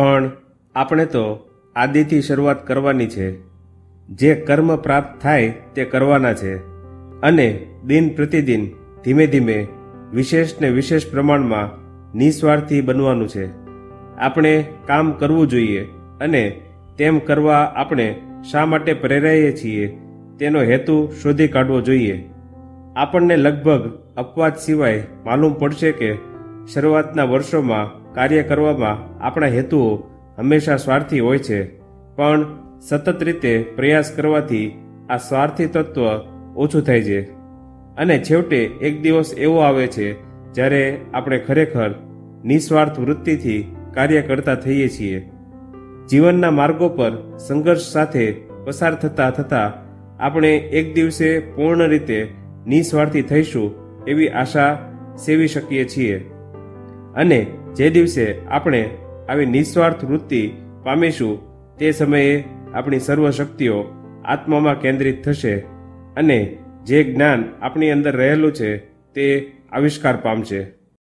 પણ આપણે તો આદિથી શરૂઆત કરવાની છે. જે કર્મ પ્રાપ્ત થાય તે કરવાના છે. અને દિન પ્રતિદિન ધીમે ધીમે વિશેષ ને વિશેષ પ્રમાણમાં નિસ્વાર્થી બનવાનું છે. આપણે કામ કરવું જોઈએ અને તેમ કરવા આપણે શા માટે પ્રેરાઈએ છીએ તેનો હેતુ શોધી કાઢવો જોઈએ. આપણને લગભગ અપવાદ સિવાય માલુમ પડશે કે શરૂઆતના વર્ષોમાં કાર્ય કરવામાં આપણા હેતુઓ હંમેશા સ્વાર્થી હોય છે. પણ સતત રીતે પ્રયાસ કરવાથી આ સ્વાર્થી તત્વ ઓછું થાય છે. અને છેવટે એક દિવસ એવો આવે છે, જ્યારે આપણે ખરેખર નિસ્વાર્થ વૃત્તિથી કાર્ય કરતા થઈએ છીએ. જીવનના માર્ગો પર સંઘર્ષ સાથે પસાર થતા થતાં આપણે એક દિવસે પૂર્ણ રીતે નિસ્વાર્થી થઈશું એવી આશા સેવી શકીએ છીએ. અને જે દિવસે આપણે આવી નિસ્વાર્થ વૃત્તિ પામીશું, તે સમયે આપણી સર્વ શક્તિઓ આત્મામાં કેન્દ્રિત થશે અને જે જ્ઞાન આપણી અંદર રહેલું છે, તે આવિષ્કાર પામશે.